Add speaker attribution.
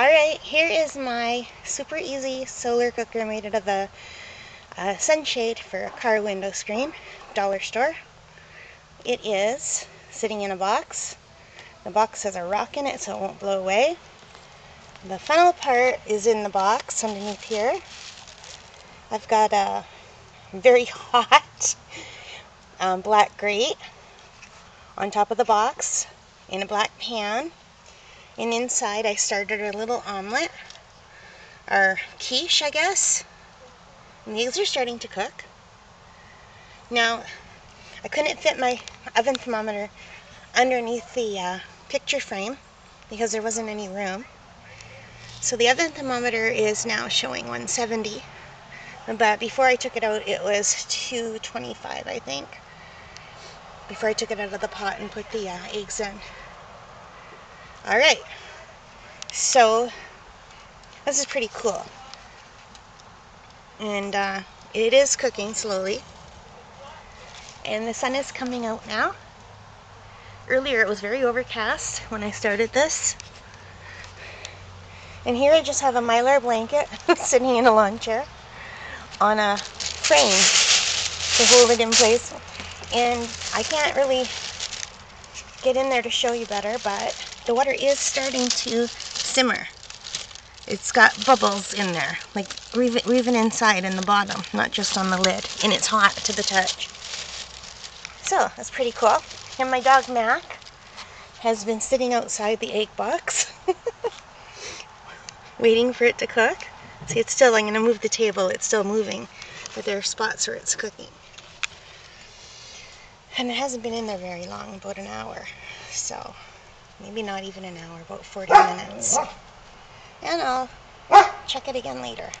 Speaker 1: Alright, here is my super easy solar cooker made out of a, a sunshade for a car window screen, dollar store. It is sitting in a box. The box has a rock in it so it won't blow away. The funnel part is in the box underneath here. I've got a very hot um, black grate on top of the box in a black pan and inside I started a little omelet, or quiche, I guess. And the eggs are starting to cook. Now, I couldn't fit my oven thermometer underneath the uh, picture frame because there wasn't any room. So the oven thermometer is now showing 170. But before I took it out, it was 225, I think. Before I took it out of the pot and put the uh, eggs in. All right. So this is pretty cool. And uh, it is cooking slowly. And the sun is coming out now. Earlier it was very overcast when I started this. And here I just have a mylar blanket sitting in a lawn chair on a frame to hold it in place. And I can't really get in there to show you better, but the water is starting to simmer. It's got bubbles in there, like even inside in the bottom, not just on the lid. And it's hot to the touch. So, that's pretty cool. And my dog Mac has been sitting outside the egg box, waiting for it to cook. See, it's still, I'm going to move the table, it's still moving, but there are spots where it's cooking. And it hasn't been in there very long, about an hour. So, maybe not even an hour, about 40 minutes. And I'll check it again later.